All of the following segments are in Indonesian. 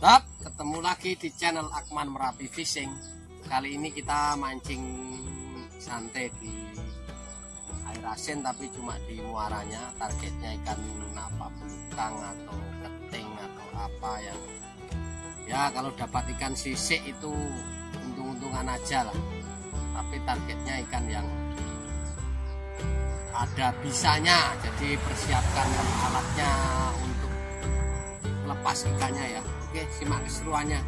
Tap, ketemu lagi di channel Akman Merapi Fishing. Kali ini kita mancing santai di air asin tapi cuma di muaranya. Targetnya ikan apa belukang atau keting atau apa yang ya kalau dapat ikan sisik itu untung-untungan aja lah. Tapi targetnya ikan yang ada bisanya. Jadi persiapkan alatnya untuk lepas ikannya ya. Oke, simak keseruannya.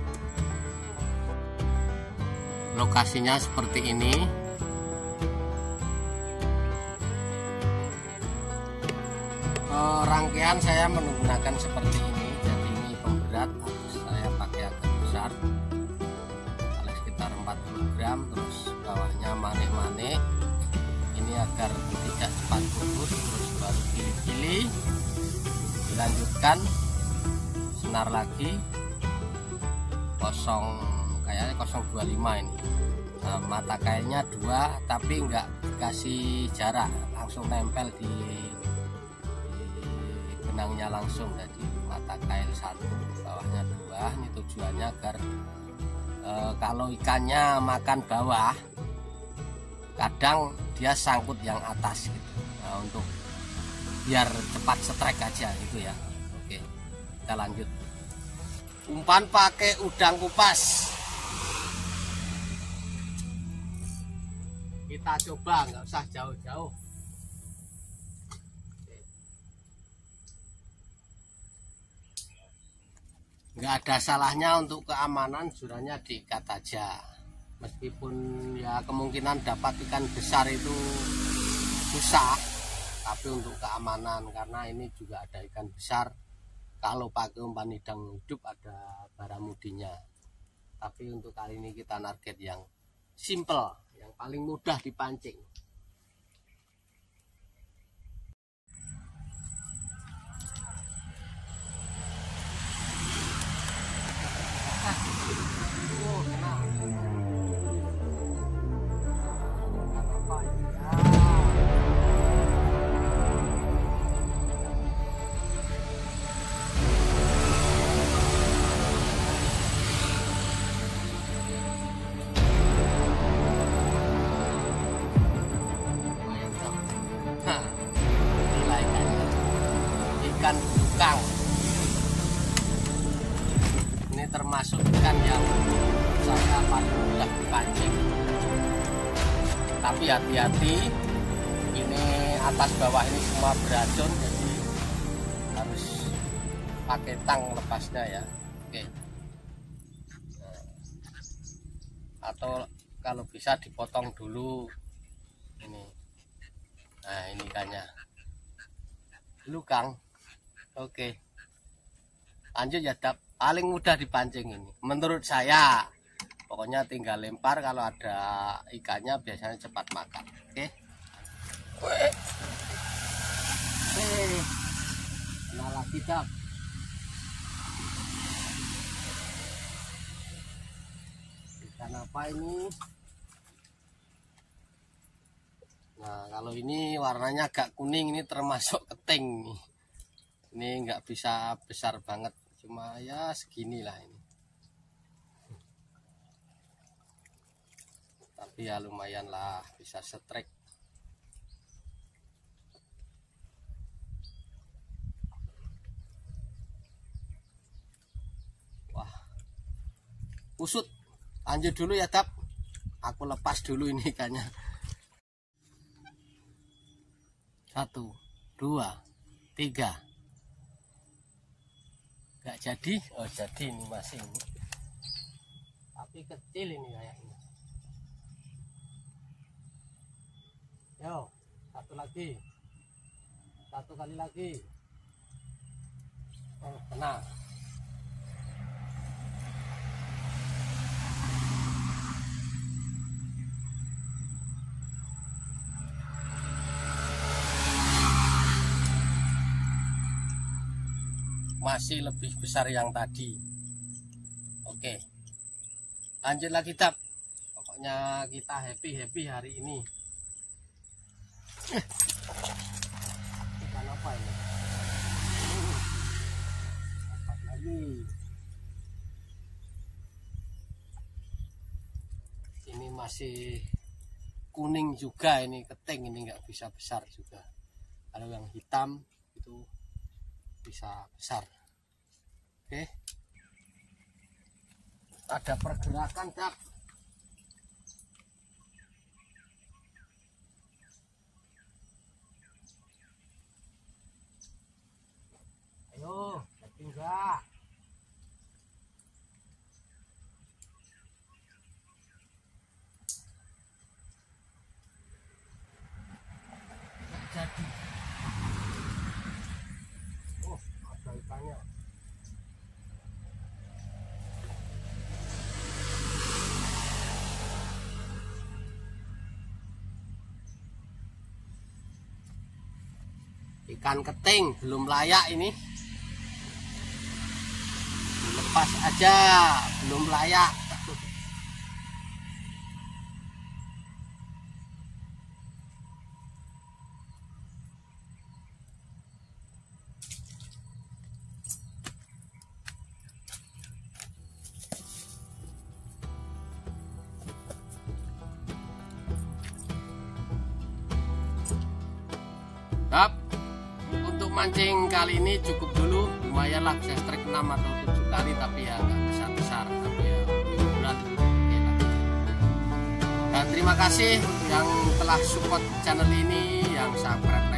Lokasinya seperti ini. E, rangkaian saya menggunakan seperti ini. Jadi ini pemberat saya pakai agak besar. Ada sekitar 40 gram terus bawahnya manik-manik. Ini agar tidak cepat putus terus baru pilih-pilih dilanjutkan senar lagi kosong kayaknya 025 ini. Nah, mata kailnya dua tapi enggak dikasih jarak langsung nempel di, di benangnya langsung. Jadi mata kail satu bawahnya dua ini tujuannya agar e, kalau ikannya makan bawah kadang dia sangkut yang atas gitu. Nah, untuk biar cepat setrek aja gitu ya. Oke kita lanjut umpan pakai udang kupas. Kita coba nggak usah jauh-jauh. Nggak ada salahnya untuk keamanan jurannya diikat aja. Meskipun ya kemungkinan dapat ikan besar itu susah tapi untuk keamanan karena ini juga ada ikan besar kalau pakai umpan hidang hidup ada baramudinya. Tapi untuk kali ini kita target yang simple yang paling mudah dipancing. Ikan termasuk ikan yang saya paling mudah dipancing tapi hati-hati ini atas bawah ini semua beracun jadi harus pakai tang lepasnya ya. Oke. Atau kalau bisa dipotong dulu ini. Nah ini ikannya. Dulu Kang. Oke. Lanjut ya, Dap. Paling mudah dipancing ini. Menurut saya. Pokoknya tinggal lempar kalau ada ikannya biasanya cepat makan. Oke. Oke. Nah. Ikan apa ini? Nah, kalau ini warnanya agak kuning ini termasuk keting ini nggak bisa besar banget cuma ya segini lah ini. Tapi ya lumayan lah bisa setrek. Wah. Usut. Lanjut dulu ya tap. Aku lepas dulu ini ikannya. Satu dua tiga nggak jadi. Oh jadi ini masih ini. Tapi kecil ini kayaknya. Yo satu lagi. Satu kali lagi. Oh kena masih lebih besar yang tadi. Oke. Lanjutlah tap. pokoknya kita happy happy hari ini. Ikan apa ini? Ini masih kuning juga ini keting ini nggak bisa besar juga. Kalau yang hitam itu bisa besar. Oke. Ada pergerakan cak ayo tinggal jadi oh ada ikannya ikan keting belum layak ini lepas aja belum layak Tap. Untuk mancing kali ini cukup dulu. Lumayan lah saya strike 6 atau 7 kali tapi ya nggak besar-besar tapi ya lah. Dan terima kasih yang telah support channel ini, yang subscribe,